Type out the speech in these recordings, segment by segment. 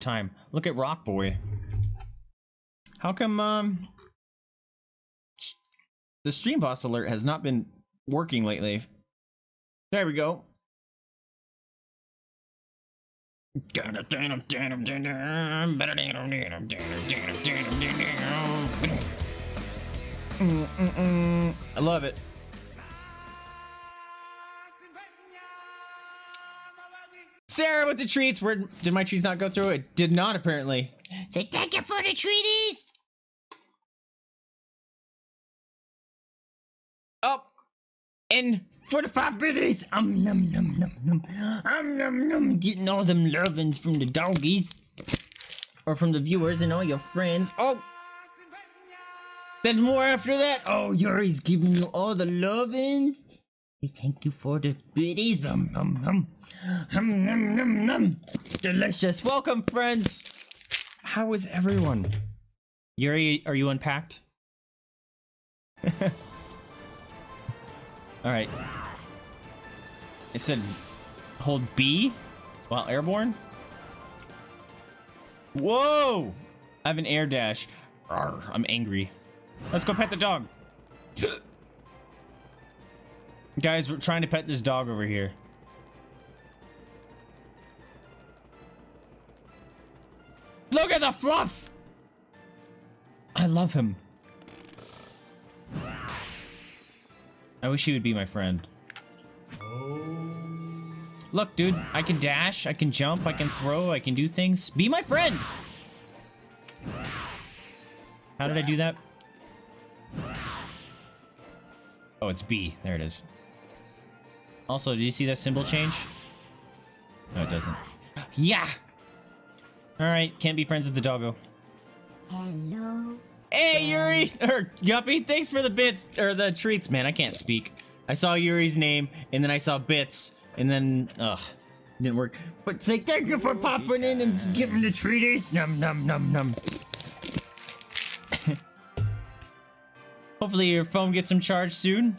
time. Look at Rock Boy. How come um the stream boss alert has not been working lately? There we go. I love it. Sarah with the treats. Where did my treats not go through? It did not apparently. Say thank you for the treaties. Oh, and for the five biddies. Um num num num num. Um num num. Getting all them lovins from the doggies, or from the viewers and all your friends. Oh. Then more after that. Oh, Yuri's giving you all the lovins. Say thank you for the biddies. Um num num. Um num num num. Delicious. Welcome, friends. How is everyone? Yuri, are you unpacked? All right. It said hold B while airborne. Whoa! I have an air dash. Arr, I'm angry. Let's go pet the dog. Guys, we're trying to pet this dog over here. Look at the fluff! I love him. I wish he would be my friend. Look, dude, I can dash, I can jump, I can throw, I can do things. Be my friend! How did I do that? Oh, it's B. There it is. Also, do you see that symbol change? No, it doesn't. Yeah! Alright, can't be friends with the doggo. Hello. Hey, Yuri! Or Guppy, thanks for the bits, or the treats, man. I can't speak. I saw Yuri's name, and then I saw bits, and then, ugh, didn't work. But say thank you for popping in and giving the treaties. Num, num, num, num. Hopefully your phone gets some charge soon.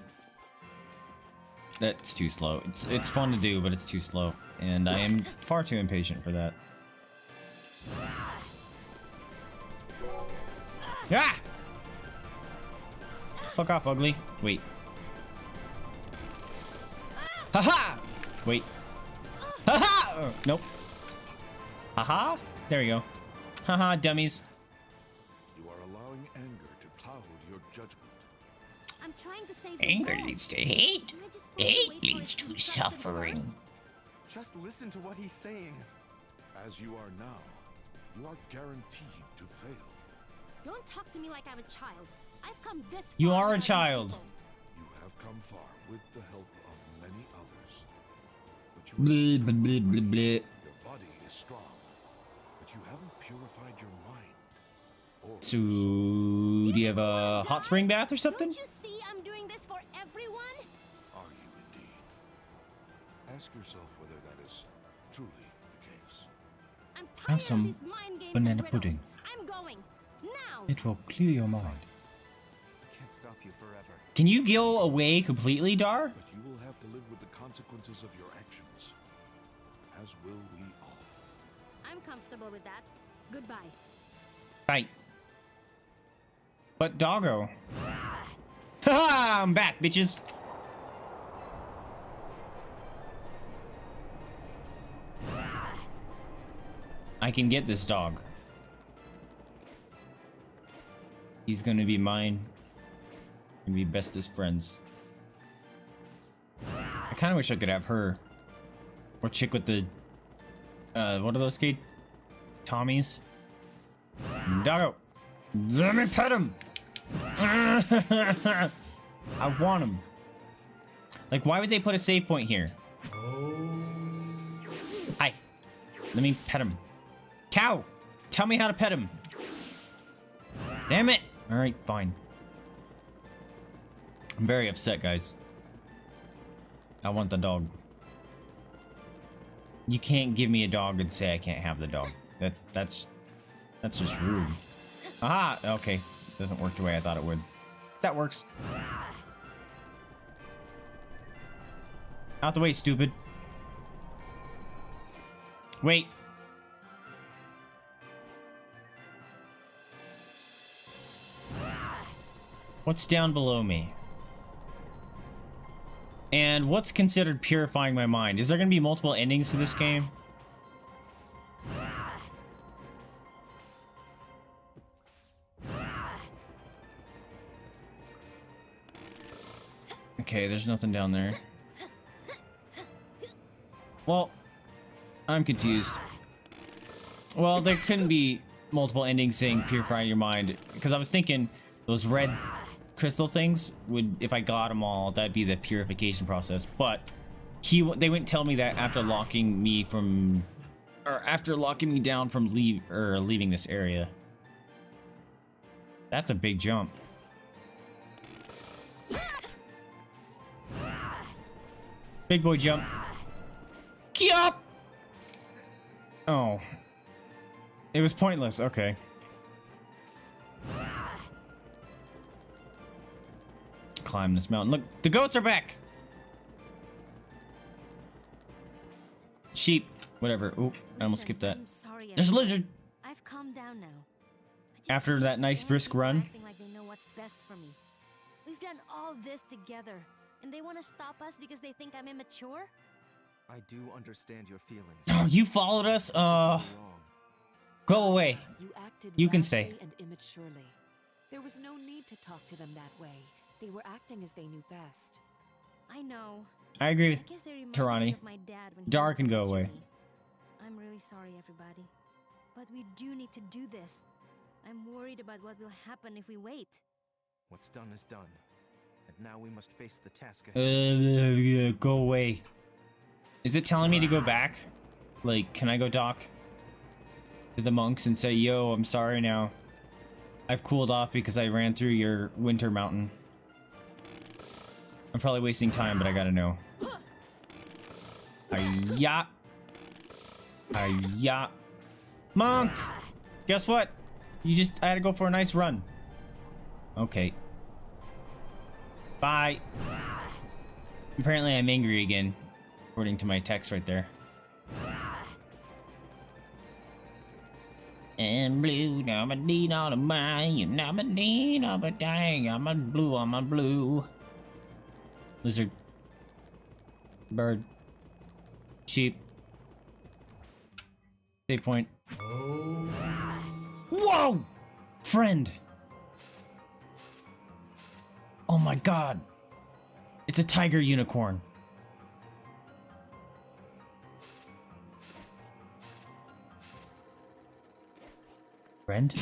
That's too slow. It's it's fun to do, but it's too slow. And I am far too impatient for that. Ah! Fuck off, ugly. Wait. Haha! Wait. Haha! Oh, nope. Haha? There we go. Haha, dummies. You are allowing anger to cloud your judgment. I'm trying to save the Anger world. leads to hate. Am I just supposed to Hate leads to suffering. Just listen to what he's saying. As you are now, you are guaranteed to fail. Don't talk to me like I'm a child. I've come this far. You are a child. people. You have come far with the help of many others. But you Bleh, bleh, bleh, bleh, bleh. your body is strong, but you haven't purified your mind. Or So, do you have a hot spring bath or something? Don't you see I'm doing this for everyone? Are you indeed? Ask yourself whether that is truly the case. I'm tired Have some of these mind games banana and pudding. I'm going now. It will clear your mind. Can't stop you forever. Can you go away completely, Dhar? But you will have to live with the consequences of your actions, as will we all. I'm comfortable with that. Goodbye. Right. But doggo. Ha! I'm back, bitches. I can get this dog. He's gonna be mine. Gonna be bestest friends. I kind of wish I could have her. Or chick with the... Uh, what are those Kate? Tommies? Doggo! Let me pet him! I want him. Like, why would they put a save point here? Hi. Let me pet him. Cow! Tell me how to pet him. Damn it! Alright, fine. I'm very upset, guys. I want the dog. You can't give me a dog and say I can't have the dog. That that's that's just rude. Aha! Okay. Doesn't work the way I thought it would. That works. Out the way, stupid. Wait. What's down below me? And what's considered purifying my mind? Is there going to be multiple endings to this game? Okay, there's nothing down there. Well, I'm confused. Well, there couldn't be multiple endings saying purify your mind because I was thinking those red crystal things would if I got them all that'd be the purification process but he they wouldn't tell me that after locking me from or after locking me down from leave or leaving this area that's a big jump big boy jump Yup! Oh. It was pointless, okay. Climb this mountain. Look, the goats are back! Sheep. Whatever. Oop, I almost skipped that. Sorry, There's a lizard! I've calmed down now. After that nice brisk run. like they know what's best for me. We've done all this together, and they want to stop us because they think I'm immature? I do understand your feelings. Oh, you followed us? Uh, go away. You acted You can stay. and immaturely. There was no need to talk to them that way. They were acting as they knew best. I know. I agree I with guess they Tarani. me of my dad when Dhar can go away. me. I'm really sorry, everybody. But we do need to do this. I'm worried about what will happen if we wait. What's done is done. And now we must face the task Uh, ahead. go away. Is it telling me to go back? Like, can I go talk to the monks and say, yo, I'm sorry now. I've cooled off because I ran through your winter mountain. I'm probably wasting time, but I gotta know. Hiya. Hiya. Monk! Guess what? You just, I had to go for a nice run. Okay. Bye. Apparently I'm angry again, according to my text right there. And blue, I'm a dee on a mine, I'm a dee on a dang, I'm a blue, I'm a blue. Lizard. Bird. Sheep. Save point. Whoa! Friend! Oh my god! It's a tiger unicorn. Friend?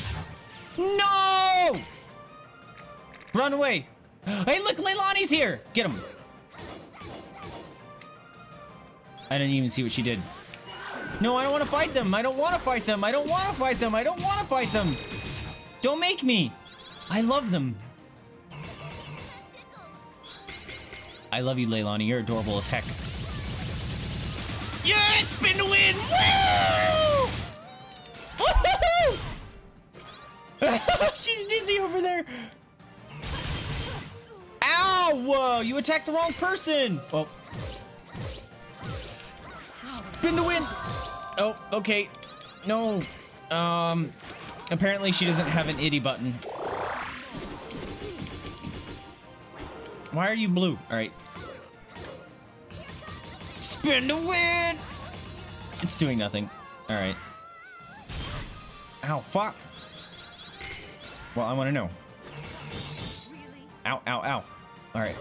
No! Run away! Hey, look, Leilani's here! Get him! I didn't even see what she did. No, I don't want to fight them. I don't want to fight them. I don't want to fight them. I don't want to fight them. Don't make me. I love them. I love you, Leilani. You're adorable as heck. Yes! Spin to win! Woo! She's dizzy over there. Whoa! You attacked the wrong person. Oh. Spin to win. Oh, okay. No. Um. Apparently, she doesn't have an Iddhi button. Why are you blue? All right. Spin to win. It's doing nothing. All right. Ow! Fuck. Well, I want to know. Ow! Ow! Ow! All right.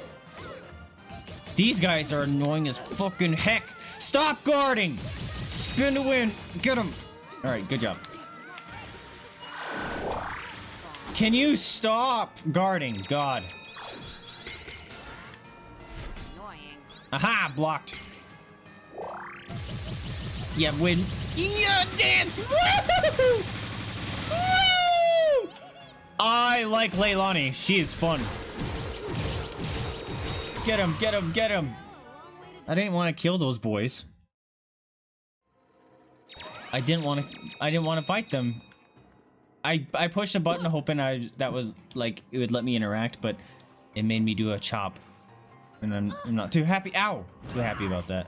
These guys are annoying as fucking heck. Stop guarding. Spin to win. Get him. All right. Good job. Can you stop guarding? God. Annoying. Aha! Blocked. Yeah, win. Yeah, dance! Woo! Woo! I like Leilani. She is fun. Get him, get him, get him. I didn't want to kill those boys. I didn't want to. I didn't want to fight them. I I pushed a button hoping I that was like it would let me interact, but it made me do a chop, and I'm, I'm not too happy. Ow! Too happy about that.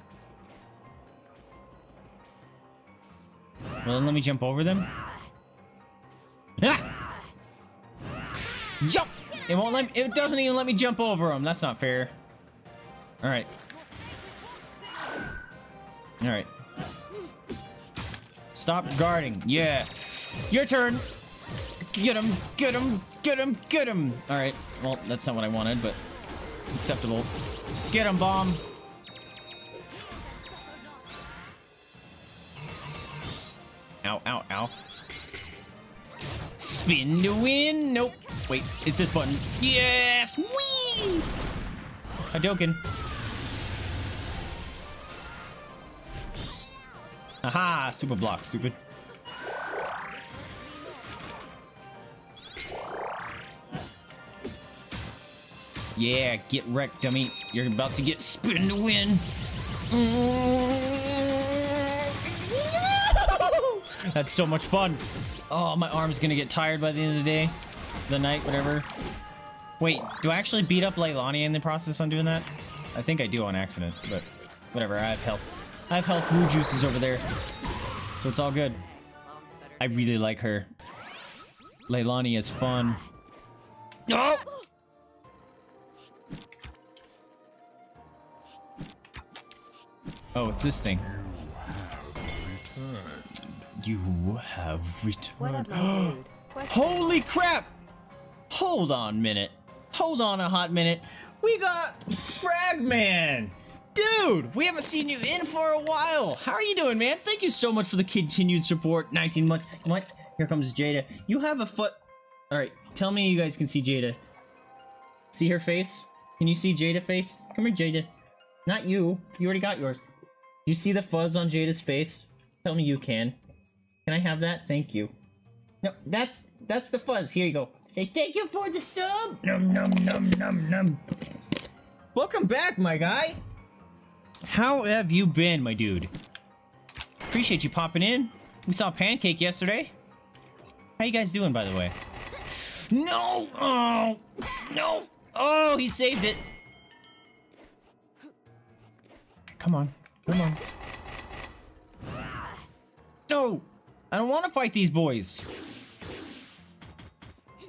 Well, then let me jump over them. Ah! Jump! It won't let me, it doesn't even let me jump over them. That's not fair. All right. All right. Stop guarding. Yeah. Your turn. Get him, get him, get him, get him. All right. Well, that's not what I wanted, but acceptable. Get him, bomb. Ow, ow, ow. Spin to win. Nope. Wait, it's this button. Yes! Whee! Hadouken. Aha! Super block, stupid. Yeah, get wrecked, dummy. You're about to get spin to win. That's so much fun. Oh, my arm's gonna get tired by the end of the day. The night, whatever. Wait, do I actually beat up Leilani in the process on doing that? I think I do on accident, but whatever. I have health. I have health mood juices over there. So it's all good. I really like her. Leilani is fun. No! Oh, it's this thing. You have returned. up, my dude? Question. Holy crap! Hold on a minute. Hold on a hot minute. We got Fragman! Dude, we haven't seen you in for a while. How are you doing, man? Thank you so much for the continued support. 19 months. What? Here comes Jada. You have a foot. Alright, tell me you guys can see Jada. See her face? Can you see Jada face? Come here, Jada. Not you. You already got yours. Do you see the fuzz on Jada's face? Tell me you can. Can I have that? Thank you. No, that's that's the fuzz. Here you go. Say thank you for the sub. Num num num num num. Welcome back, my guy. How have you been, my dude? Appreciate you popping in. We saw Pancake yesterday. How you guys doing, by the way? No! Oh! No! Oh, he saved it. Come on. Come on. No! I don't want to fight these boys.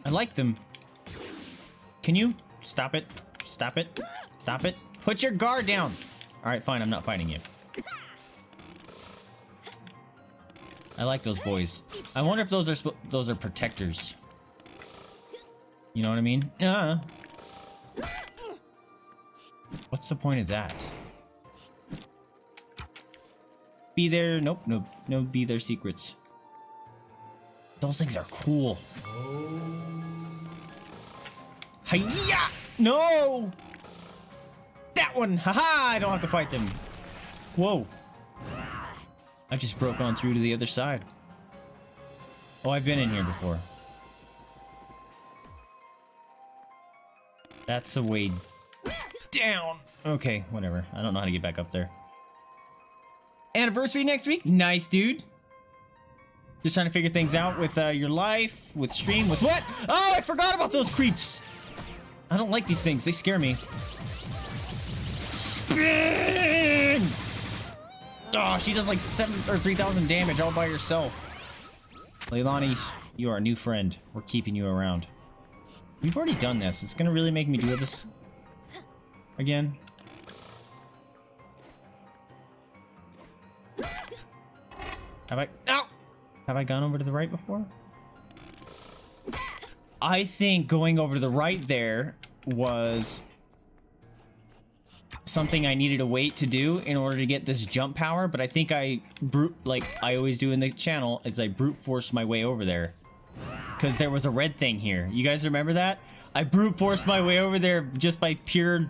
I like them. Can you stop it? Stop it? Stop it? Put your guard down. All right, fine. I'm not fighting you. I like those boys. I wonder if those are those are protectors. You know what I mean? Uh. What's the point of that? Be there. Nope. Nope. No. Be their secrets. Those things are cool. Hiya! No! That one! Haha! I don't have to fight them. Whoa. I just broke on through to the other side. Oh, I've been in here before. That's a way down. Okay, whatever. I don't know how to get back up there. Anniversary next week? Nice, dude. Just trying to figure things out with uh, your life, with stream, with what? Oh, I forgot about those creeps. I don't like these things. They scare me. Oh, she does like seven or 3,000 damage all by herself. Leilani, you are a new friend. We're keeping you around. We've already done this. It's gonna really make me do this again. Have I? Ow! Have I gone over to the right before? I think going over to the right there was something I needed to wait to do in order to get this jump power, but I think I brute like I always do in the channel is I brute forced my way over there. Cause there was a red thing here. You guys remember that? I brute forced my way over there just by pure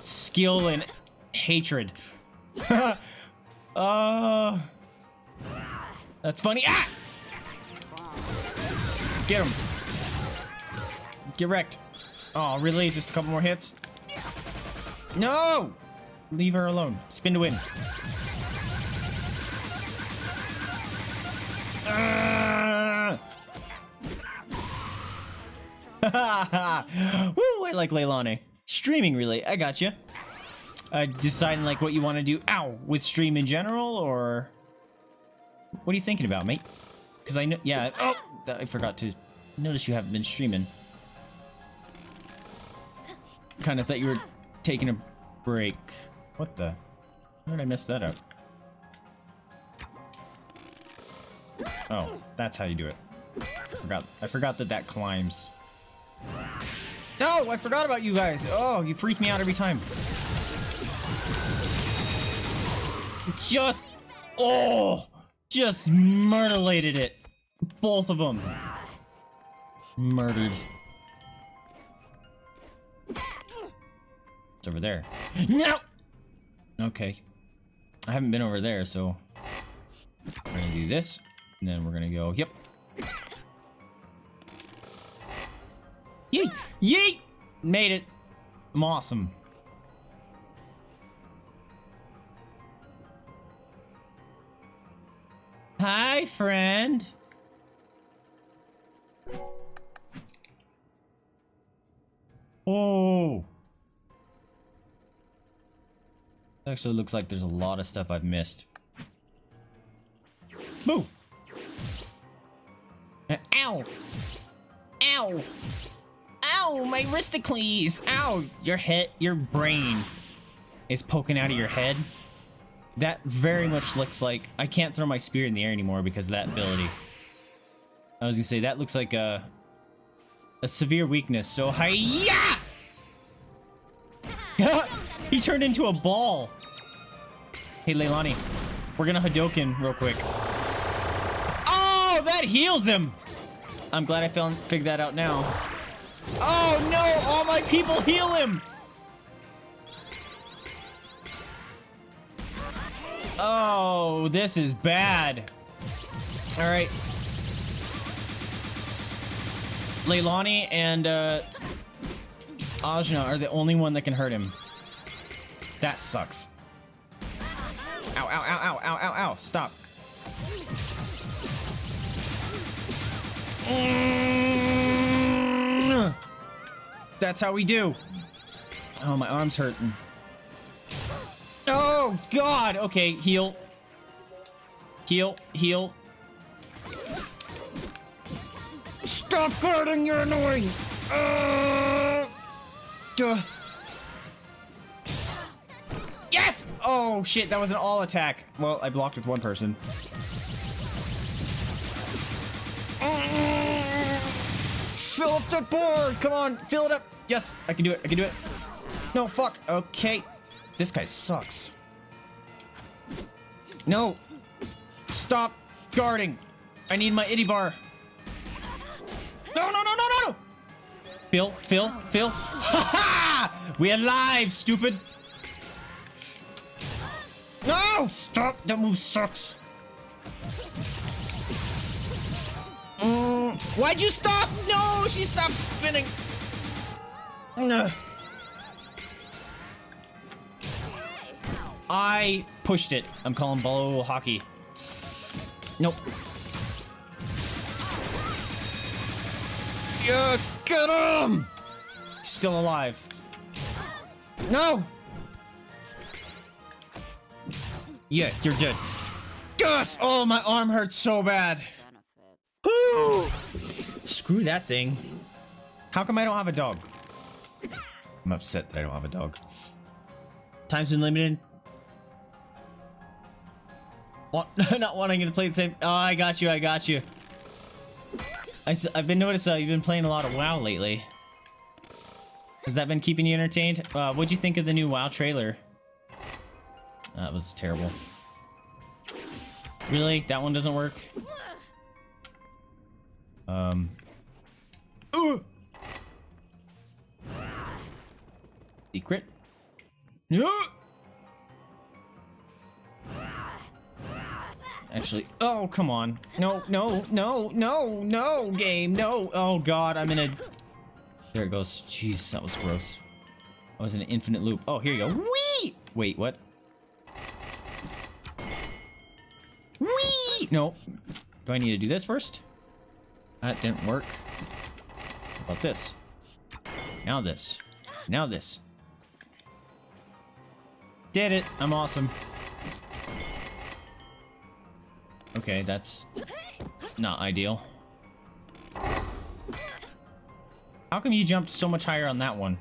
skill and hatred. uh That's funny. Ah! Get him. Get wrecked. Oh, really? Just a couple more hits? No! Leave her alone. Spin to win. Ah! Woo! I like Leilani. Streaming relay. I got you. Uh, deciding like what you want to do. Ow! With stream in general, or what are you thinking about, mate? Because I know. Yeah. Oh, I forgot to notice you haven't been streaming. kind of thought you were taking a break. What the? How did I mess that up? Oh, that's how you do it. I forgot. I forgot that that climbs. No, I forgot about you guys. Oh, you freak me out every time. Just, oh, just murderlated it. Both of them. Murdered. It's over there. No! Okay. I haven't been over there, so... We're gonna do this, and then we're gonna go, yep. Yeet! Yeet! Made it. I'm awesome. Hi, friend. Oh. Actually looks like there's a lot of stuff I've missed. Boo! Ow! Ow! Ow! My wristicles! Ow! Your head, your brain is poking out of your head. That very much looks like... I can't throw my spear in the air anymore because of that ability. I was gonna say, that looks like a... A severe weakness, so hiya! he turned into a ball! Hey, Leilani. We're gonna Hadouken real quick. Oh, that heals him! I'm glad I found, figured that out now. Oh no, all my people heal him! Oh, this is bad. All right. Leilani and uh, Ajna are the only one that can hurt him. That sucks. Ow, ow, ow, ow, ow, ow, ow. Stop. Mm. That's how we do. Oh, my arm's hurting. Oh, God. Okay, heal. Heal, heal. Stop guarding, you're annoying. Uh, duh. Yes! Oh, shit, that was an all attack. Well, I blocked with one person. Fill up that board! Come on, fill it up! Yes, I can do it, I can do it. No, fuck. Okay. This guy sucks. No! Stop guarding! I need my Iddhi bar. No, no, no, no, no, no! Phil, Phil, Phil. Ha ha! We are alive, stupid! No! Stop! That move sucks. Mm, why'd you stop? No! She stopped spinning. No. I pushed it. I'm calling blow hockey. Nope. Yeah, get him! Still alive. No! Yeah, you're dead. Gus! Oh, my arm hurts so bad. Screw that thing. How come I don't have a dog? I'm upset that I don't have a dog. Time's been limited. Want, not wanting to play the same. Oh, I got you. I got you. I, have been noticing uh, you've been playing a lot of WoW lately. Has that been keeping you entertained? Uh, what'd you think of the new WoW trailer? That was terrible. Really? That one doesn't work? Um. Ooh! Secret? No! Actually, oh, come on. No, no, no, no, no, game, no. Oh, God, I'm in a... There it goes. Jeez, that was gross. I was in an infinite loop. Oh, here you go. Wee! Wait, what? No. Do I need to do this first? That didn't work. How about this? Now this. Now this. Did it! I'm awesome. Okay, that's not ideal. How come you jumped so much higher on that one?